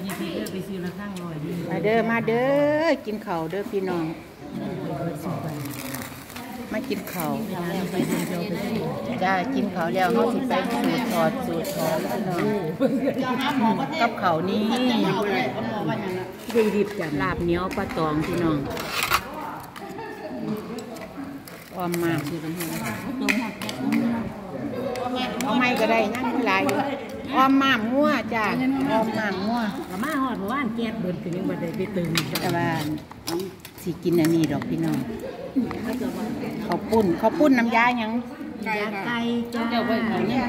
ญญาพีเด้อไปซื้อละข้างลอยดีมาเด้อมาเด้อกินข้าวเด้อพี่น้อง มากินข้าวแล้วไปเดินเดียวไปซื้อจ้ากินข้าวแล้วเขาสิไปสูตรถอดสูตรถอดพี่น้องกับข้าวนี้ดีดิบจังลาบเหนียวปลาตองพี่น้องออมมากซื้อกันให้เอาไม่ก็ได้นั่งหลายอยู่ ออมมากมั่วจ้าออมมากมั่วละมาหอดเมื่อวานแก๊สเบิดถึงยังบ่ได้ไปตื่นแต่ว่าสิกินอันนี้ดอกพี่น้องข้าวปุ้นข้าวปุ้นน้ำยาหยังยาไก่จ้าเจ้าไว้เขาเนี่ย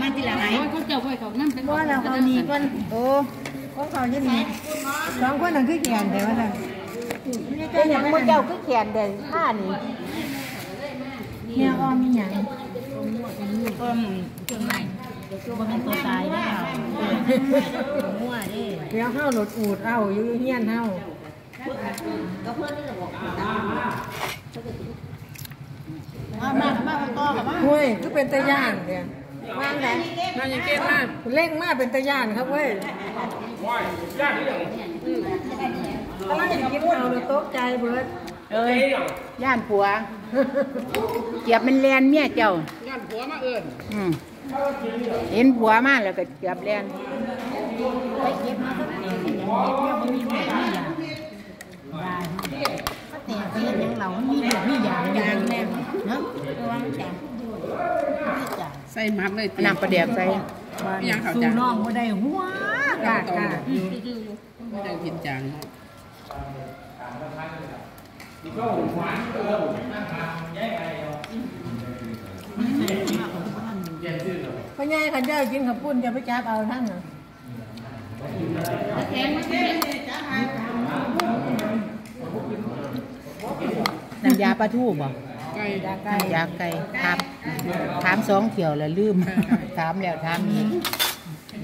มาทีละไหนเขาเจ้าไว้เขานั่นเป็นว่าเราเอามีก้นโอ้ก็เขาจะมีสองคนนั่นคือแขนแต่ว่านั่นเป็นหยังมือเจ้าคือแขนเด่นผ้านี่เนี่ยอ้อมมีหยังก็เครื่องใน บ่เป็นตัวตายได้เปล่ามั่วเด้เดี๋ยวเฮาหลุดอูดเอาอยู่เฮียนเฮามามามาต่อกับมาเฮ้ยก็เป็นตะย่านเนี่ยว่างไหนมาอย่างเก่งมากเล่งมากเป็นตะย่านครับเว้ยกำลังจะกินเอาเลยตกใจเบิดเอ้ยย่านผัวเกียบมันแลนเมียเจ้าย่านผัวมาเอิญอืม เห็นผัวมาแล้วก็เกียบแลนไปเก็บมาสักเองเก็บเนี่ยมันมีหมดมีอย่างได้แต่ไปเห็นยังเรามันมีหมดมีอย่างอย่างแน่เนาะระวังจังจังใส่มัดเลยน้ำปลาเดียกใส่สูน้องบ่ได้หัวกากกาไม่ได้กินจาง พ่อใหญ่ขันเจ้ากินขับปุ้นจะไปจับเอาทั้งน่ะน้ำยาปลาทูบ่ไก่ยาไก่น้ำยาไก่ถามถามสองเที่ยวแล้วลืมถามแล้วถามอีก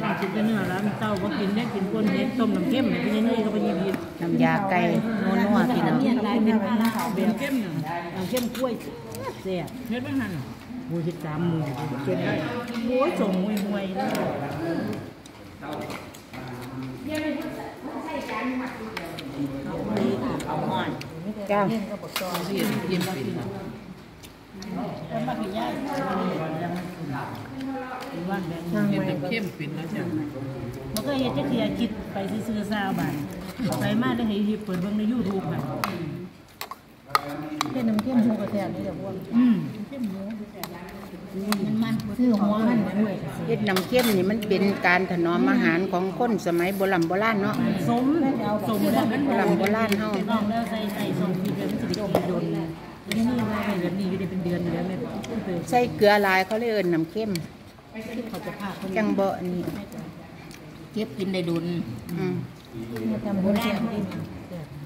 เรากินเนื้อแล้วเต้าก็กินได้กินก้นเห็ดต้มน้ำเข้มเนี่ยพี่นี่ก็ไปยิบยิบน้ำยาไก่นัวๆพี่น้องลายเป็นผ้าขาวแบบเข้มหนึ่งน้ำเข้มกล้วยเสียเฮ็ดบ้างหัน มูสิบสามมือเก็บได้โอ้ยส่งมวยมวยเลยจ้าที่ยิ้มปิดว่าแบบเห็นน้ำเข้มปิดแล้วจ้ะมันก็เฮ็ดจะเทียคิดไปซื้อซาวบาทไปมาได้เห็นเปิดเบิ่งในยูทูบค่ะ เป็นน้ำเข้มหัวกระแทกนี่แหละพวกอืมเข้มหัวมันมันซื้อหัวมันด้วยเฮ็ดน้ำเข้มนี่มันเป็นการถนอมอาหารของคนสมัยโบราณโบราณเนาะสมสมแล้วมันโบราณโบราณเฮาลองแล้วใส่ใส่สมทีเดียวมันจะได้กินโดนนี่นี่มาแบบนี้อยู่ได้เป็นเดือนอยู่แล้วแม่เปิดใส่เกลือหลายเขาเลยเอิ้นน้ำเข้มเขาจะพาคนจังบ่นี่เก็บกินได้ดุนอืมมาทำบุญแจกดินพอย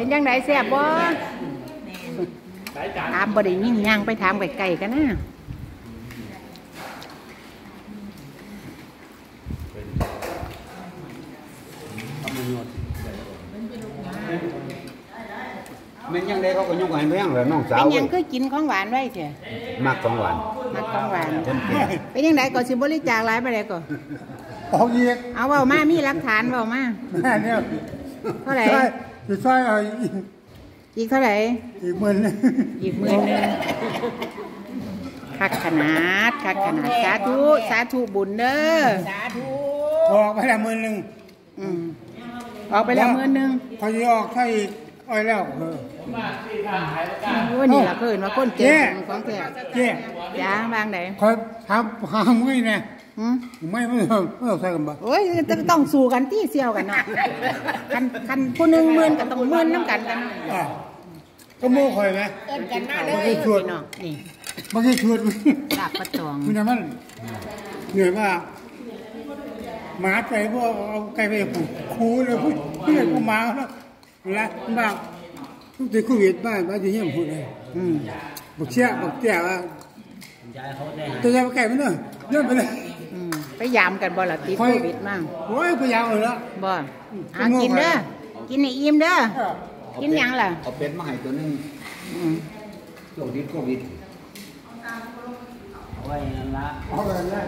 เป็นจังไดแซ่บบ่ถามบ่ได้ยินย่างไปถามไกลๆกันนะแม่นยังได้เขาก็ยกให้แม่งเลยน้องสาเป็วนหยังคือกินของหวานไว้เถอะมักของหวานมาของหวานเป็นยังไงก็สิบริจาคหลายไปเลยก็ออกอีกเอาเบามามีหลักฐานเบามาแม่เนี่ยเท่าไหร่ใช่ จะใช่เอาอีกอีกเท่าไหร่ อีกหมื่นหนึ่งอีกหมื่นหนึงคักขนาดคักขนาด สาธุ สาธุบุญเด้อออกไปละหมื่นหนึ่งอืมออกไปแล้วหมื่นหนึงพอจะออกใช่อีกอ้อยแล้วเออโอ้นี่ล่ะเพิ่นว่าคนเก่งของแท้เจ๊จ้าบางไหนคอยทำหาไม่แน่หืม ไม่ไม่ต้องไม่ต้องใส่กันบ่โอ้ยต้องต้องสู้กันที่เสี่ยวกันเนาะคันคันผู้หนึงหมื่นก็ต้องหมื่นน้ำกันกันเนาะอะก็โม่คอยไหมเอิ้นกันมาเลไม่ยได้ชวนเนาะนี่ไม่ใช่ชวนมันลาบปลาตองมันจะมันเหนื่อยมากหมาไปพวกเอาไก่ไปผูกคูเลยพูดเพื่อนกูหมาแล้วละมากทุกทีโควิดบ้านบ้านอยู่เยี่ยมพูดเลยอืมบอกเชี่ยบอกเตี้ยว่าจะยังไก่ไม่เนอะเลื่อนไปเลย อืมไปยามกันบ่ล่ะติดโควิดมั่งโอ้ยพยายามเลยละบ่เอากินเด้อกินให้อิ่มเด้อกินหยังล่ะเอาเป็ดมาให้ตัวหนึงอืมโรคติดโควิดเอาไว้นั่นละเอาไปเลย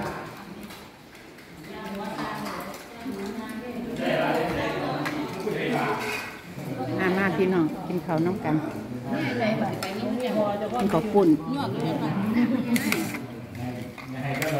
มามาพี่น้องกินข้าวน้ำกันกินข้าวปุ้น